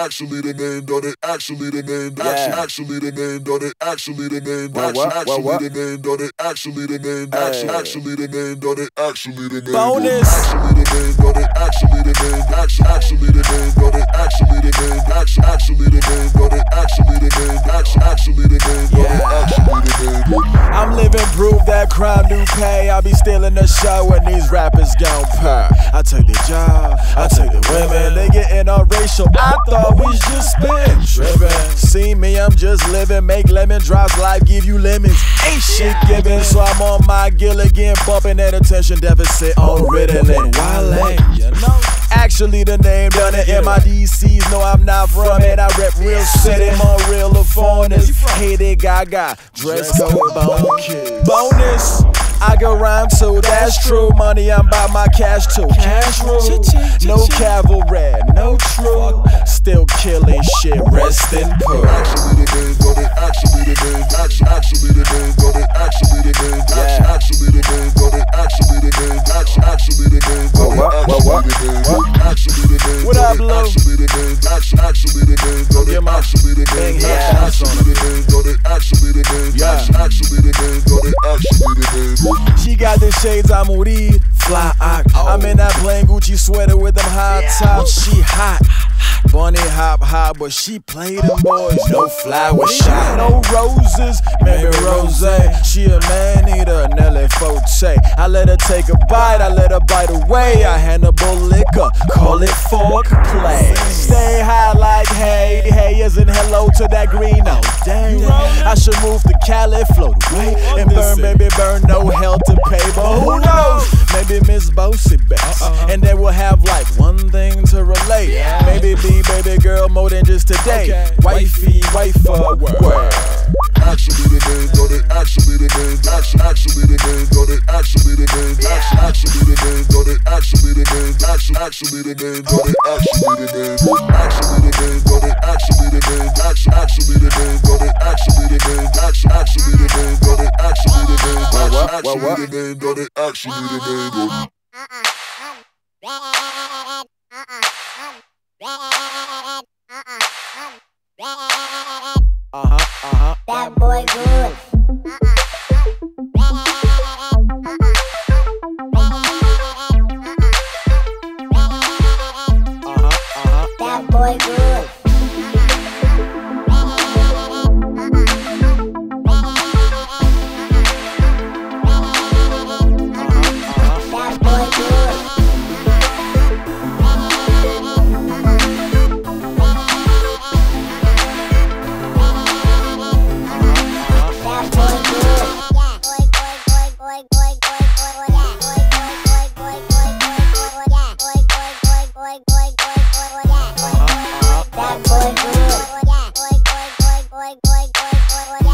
actually the name Dunnit, actually the name, Yeah. actually the name Dunnit, actually the name, What, what, actually the name Dunnit, actually the name, Hey. actually the name Dunnit, actually the name, Bonus. actually the name Dunnit, actually the name, actually actually the name Dunnit, actually the name, actually actually the name Dunnit, actually the name, actually actually the name Dunnit, actually the name. done it. I'm living proof crime do pay. I'll be stealing the show when these rappers gon' pay. I take the job, I take the women. They getting all racial. I thought we just been. See me, I'm just living. Make lemon drops, life give you lemons. Ain't shit given, so I'm on my Gilligan, bumping that attention deficit on Ritalin. Wale. Actually, the name Dunnit. MIDCs no, I'm not from it. I rep real city, more real of foreigners. Hated Gaga, dress code bone. Bonus. I can rhyme too, that's true. Money, I'm by my cash too. Cash rule, no cavalry, no true. Still killing shit, rest in peace. Actually the name Dunnit, actually the name, actually actually the name Dunnit, got the shades I'm read. Fly ock. Oh. I'm in that plain Gucci sweater with them high tops. She hot. Bunny hop hop, but she play them boys. No flower shot, no roses, maybe rose. She a man eater, Nelly Furtado. I let her take a bite, I let her bite away. I Hannibal Lecter, call it fork play. Stay high like hey, hey in hello to that green. Oh damn. I should move to Cali, float away oh, and burn, baby, burn. No hell to Miss Bossy Best, and then we'll have like one thing to relate. Maybe be baby girl more than just today. Wifey, wife, uh, word. Actually the name Dunnit, actually the name, actually actually the name Dunnit, actually the name, actually actually the name Dunnit, actually the name, actually actually the name Dunnit, actually the name, actually the name Dunnit, actually the name, actually actually the name Dunnit, actually the name, actually actually the name Dunnit, actually the name, actually actually the name Dunnit, actually the name Dunnit. Uh huh, uh huh. That boy good. Uh like, like, like, like, boy.